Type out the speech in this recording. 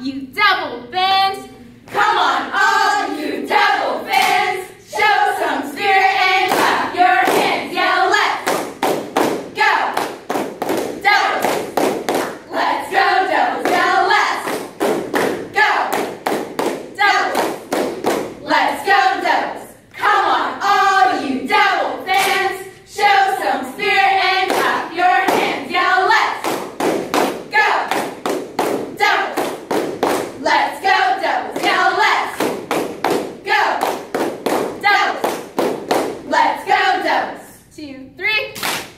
you double all two, three.